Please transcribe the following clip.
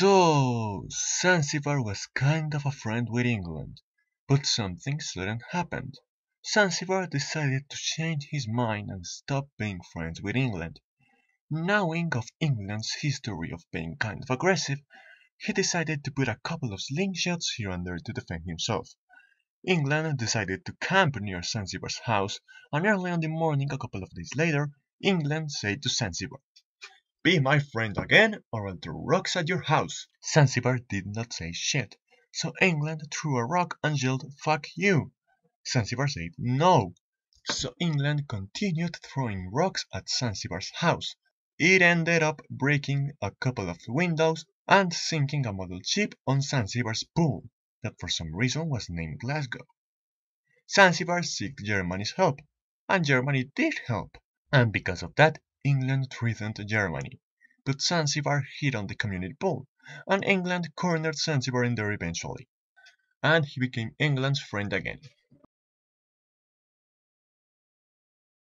So Zanzibar was kind of a friend with England, but something sudden happened. Zanzibar decided to change his mind and stop being friends with England. Knowing of England's history of being kind of aggressive, he decided to put a couple of slingshots here and there to defend himself. England decided to camp near Zanzibar's house, and early on the morning a couple of days later, England said to Zanzibar, Be my friend again or I'll throw rocks at your house. Zanzibar did not say shit, so England threw a rock and yelled, Fuck you. Zanzibar said no, so England continued throwing rocks at Zanzibar's house. It ended up breaking a couple of windows and sinking a model ship on Zanzibar's pool that for some reason was named Glasgow. Zanzibar sought Germany's help, and Germany did help, and because of that England threatened Germany. But Zanzibar hid on the community pool, and England cornered Zanzibar in there eventually. And he became England's friend again.